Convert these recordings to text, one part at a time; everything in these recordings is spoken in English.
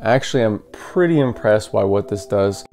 Actually, I'm pretty impressed by what this does.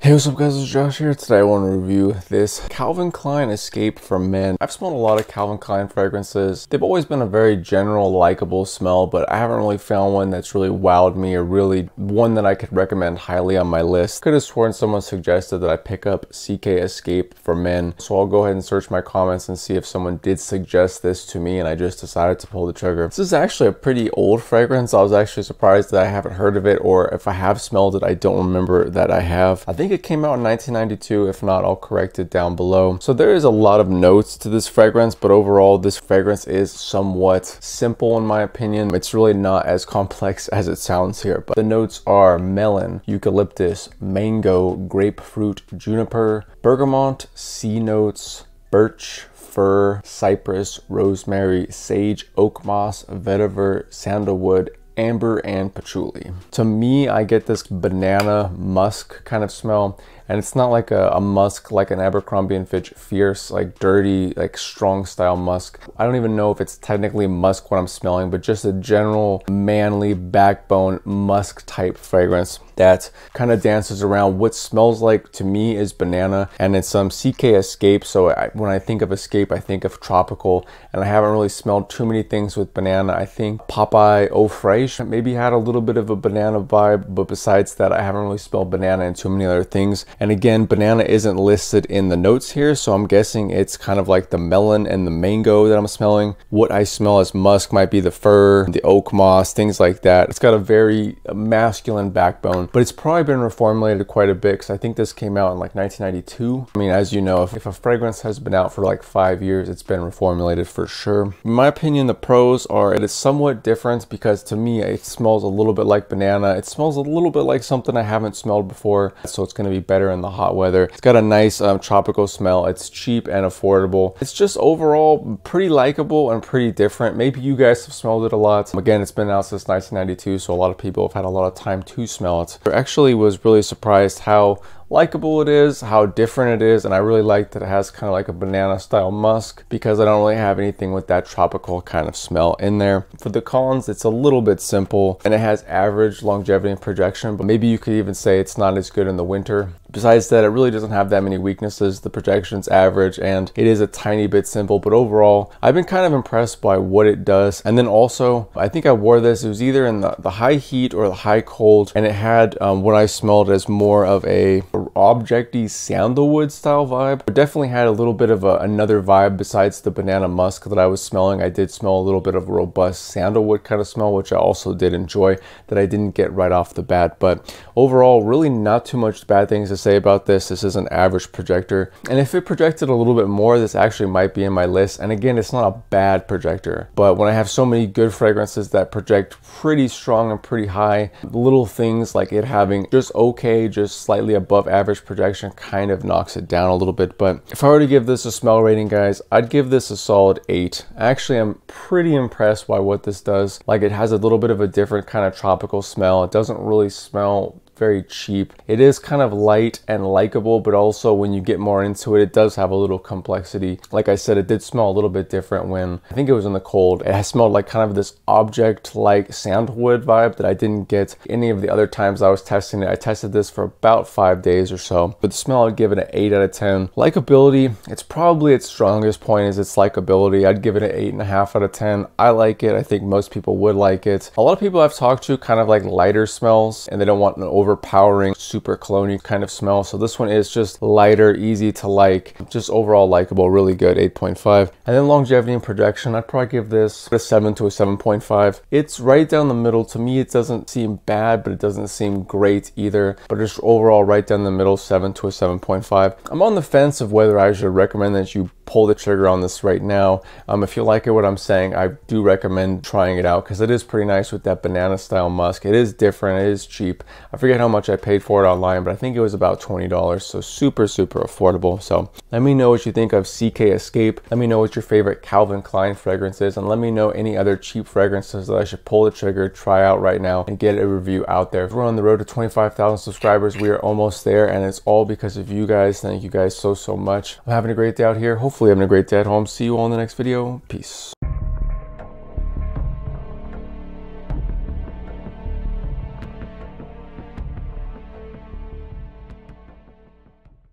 Hey, what's up guys, it's Josh here. Today I want to review this Calvin Klein Escape for Men. I've smelled a lot of Calvin Klein fragrances. They've always been a very general, likable smell, but I haven't really found one that's really wowed me or really one that I could recommend highly on my list. Could have sworn someone suggested that I pick up CK Escape for Men. So I'll go ahead and search my comments and see if someone did suggest this to me and I just decided to pull the trigger. This is actually a pretty old fragrance. I was actually surprised that I haven't heard of it or if I have smelled it, I don't remember that I have. I think think it came out in 1992. If not, I'll correct it down below. So there is a lot of notes to this fragrance, but overall, this fragrance is somewhat simple in my opinion. It's really not as complex as it sounds here, but the notes are melon, eucalyptus, mango, grapefruit, juniper, bergamot, sea notes, birch, fir, cypress, rosemary, sage, oak moss, vetiver, sandalwood, amber and patchouli. To me, I get this banana musk kind of smell and it's not like a, a, musk like an Abercrombie and Fitch fierce like dirty like strong style musk. I don't even know if it's technically musk what I'm smelling but just a general manly backbone musk type fragrance that kind of dances around. What smells like to me is banana and it's some um, CK Escape. So I, when I think of Escape I think of tropical and I haven't really smelled too many things with banana. I think Popeye Eau Fraiche maybe had a little bit of a banana vibe but besides that I haven't really smelled banana and too many other things and again, banana isn't listed in the notes here, so I'm guessing it's kind of like the melon and the mango that I'm smelling. What I smell as musk might be the fir, the oak moss, things like that. It's got a very masculine backbone, but it's probably been reformulated quite a bit because I think this came out in like 1992. I mean, as you know, if, if a fragrance has been out for like five years, it's been reformulated for sure. In my opinion, the pros are it is somewhat different because to me, it smells a little bit like banana. It smells a little bit like something I haven't smelled before, so it's going to be better in the hot weather. It's got a nice um, tropical smell. It's cheap and affordable. It's just overall pretty likable and pretty different. Maybe you guys have smelled it a lot. Again, it's been out since 1992, so a lot of people have had a lot of time to smell it. I actually was really surprised how likable it is, how different it is, and I really like that it has kind of like a banana style musk because I don't really have anything with that tropical kind of smell in there. For the cons, it's a little bit simple and it has average longevity and projection, but maybe you could even say it's not as good in the winter. Besides that, it really doesn't have that many weaknesses. The projection's average and it is a tiny bit simple, but overall, I've been kind of impressed by what it does. And then also, I think I wore this, it was either in the, the high heat or the high cold, and it had um, what I smelled as more of a objecty sandalwood style vibe. It definitely had a little bit of a, another vibe besides the banana musk that I was smelling. I did smell a little bit of a robust sandalwood kind of smell, which I also did enjoy that I didn't get right off the bat. But overall, really not too much bad things to say about this. This is an average projector. And if it projected a little bit more, this actually might be in my list. And again, it's not a bad projector, but when I have so many good fragrances that project pretty strong and pretty high, little things like it having just okay, just slightly above average projection kind of knocks it down a little bit. But if I were to give this a smell rating, guys, I'd give this a solid eight. Actually, I'm pretty impressed by what this does. Like it has a little bit of a different kind of tropical smell. It doesn't really smell very cheap. It is kind of light and likable, but also when you get more into it, it does have a little complexity. Like I said, it did smell a little bit different when I think it was in the cold. It smelled like kind of this object-like sandalwood vibe that I didn't get any of the other times I was testing it. I tested this for about five days or so, but the smell I'd give it an eight out of 10. Likability, it's probably its strongest point is its likability. I'd give it an eight and a half out of 10. I like it. I think most people would like it. A lot of people I've talked to kind of like lighter smells and they don't want an over overpowering, super clone kind of smell. So this one is just lighter, easy to like, just overall likable, really good, 8.5. And then longevity and projection, I'd probably give this a 7 to a 7.5. It's right down the middle. To me, it doesn't seem bad, but it doesn't seem great either. But just overall right down the middle, 7 to a 7.5. I'm on the fence of whether I should recommend that you pull the trigger on this right now. Um, if you like it, what I'm saying, I do recommend trying it out because it is pretty nice with that banana style musk. It is different, it is cheap. I forget how much I paid for it online, but I think it was about $20. So super, super affordable. So let me know what you think of CK Escape. Let me know what your favorite Calvin Klein fragrance is and let me know any other cheap fragrances that I should pull the trigger, try out right now and get a review out there. We're on the road to 25,000 subscribers, we are almost there and it's all because of you guys. Thank you guys so, so much. I'm having a great day out here. Hopefully Hopefully having a great day at home. See you all in the next video. Peace.